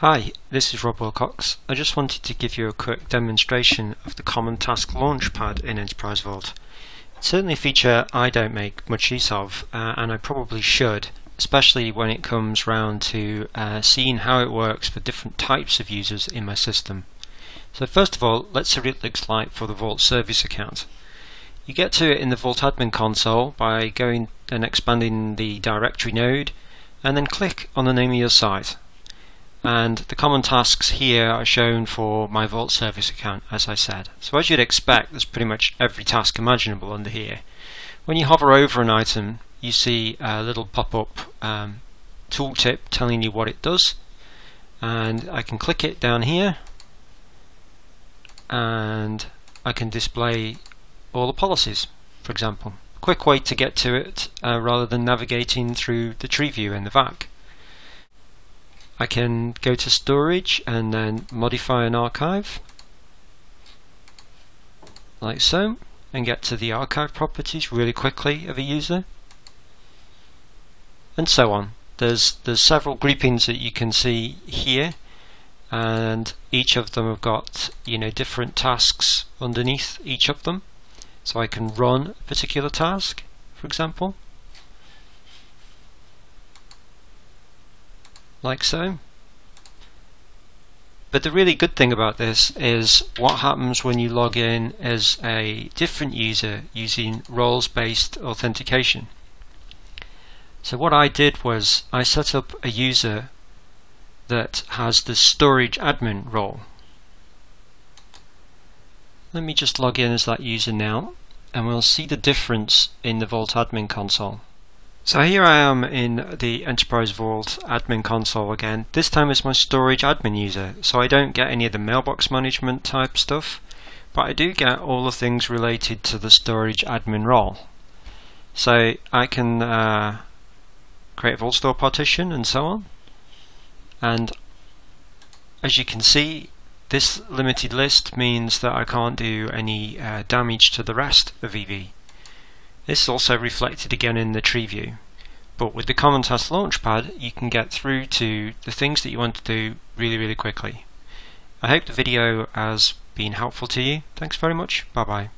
Hi, this is Rob Wilcox. I just wanted to give you a quick demonstration of the Common Task Launchpad in Enterprise Vault. It's certainly a feature I don't make much use of, uh, and I probably should, especially when it comes round to uh, seeing how it works for different types of users in my system. So first of all, let's see what it looks like for the Vault Service account. You get to it in the Vault Admin console by going and expanding the directory node, and then click on the name of your site and the common tasks here are shown for my Vault Service account as I said. So as you'd expect there's pretty much every task imaginable under here. When you hover over an item you see a little pop-up um, tooltip telling you what it does and I can click it down here and I can display all the policies for example. Quick way to get to it uh, rather than navigating through the tree view in the VAC. I can go to storage and then modify an archive like so and get to the archive properties really quickly of a user and so on. There's there's several groupings that you can see here and each of them have got you know different tasks underneath each of them so I can run a particular task for example like so. But the really good thing about this is what happens when you log in as a different user using roles-based authentication. So what I did was I set up a user that has the storage admin role. Let me just log in as that user now and we'll see the difference in the Vault admin console. So here I am in the Enterprise Vault admin console again. This time as my storage admin user, so I don't get any of the mailbox management type stuff, but I do get all the things related to the storage admin role. So I can uh, create a vault store partition and so on. And as you can see, this limited list means that I can't do any uh, damage to the rest of EV. This is also reflected again in the tree view. But with the Common Task Launchpad, you can get through to the things that you want to do really, really quickly. I hope the video has been helpful to you. Thanks very much. Bye bye.